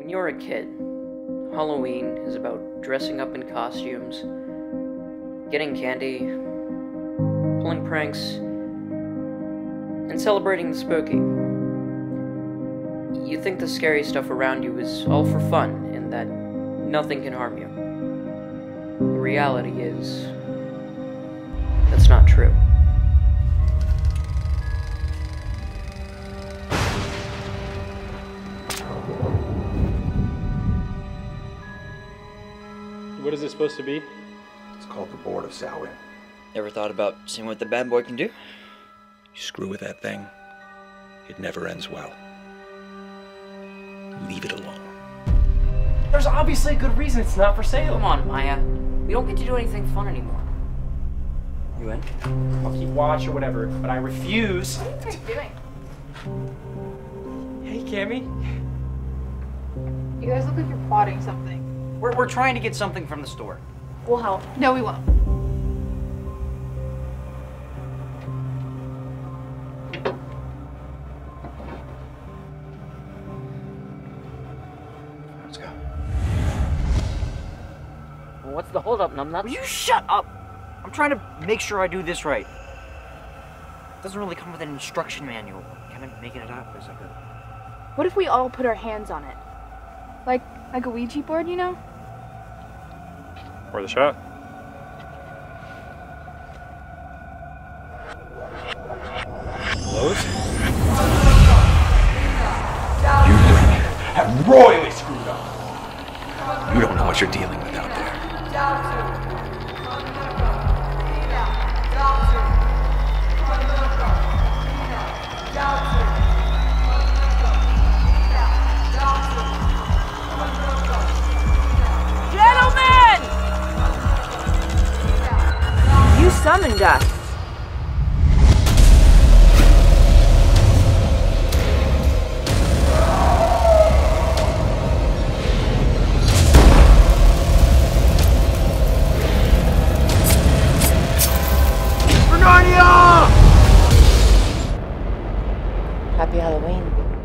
When you're a kid, Halloween is about dressing up in costumes, getting candy, pulling pranks, and celebrating the spooky. You think the scary stuff around you is all for fun and that nothing can harm you. The reality is, that's not true. What is it supposed to be? It's called the Board of Samhain. Ever thought about seeing what the bad boy can do? You screw with that thing, it never ends well. Leave it alone. There's obviously a good reason it's not for sale. Come on, Maya. We don't get to do anything fun anymore. You in? I'll keep watch or whatever, but I refuse. What are you doing? Hey, Cammy. You guys look like you're plotting something. We're, we're trying to get something from the store. We'll help. No, we won't. Let's go. Well, what's the holdup, numbnuts? Will you shut up? I'm trying to make sure I do this right. It doesn't really come with an instruction manual. Kind of making it up as I go. What if we all put our hands on it? Like like a Ouija board, you know? Or the shot. Close. You have royally screwed up. You don't know what you're dealing with out there. Summoned us. Happy Halloween.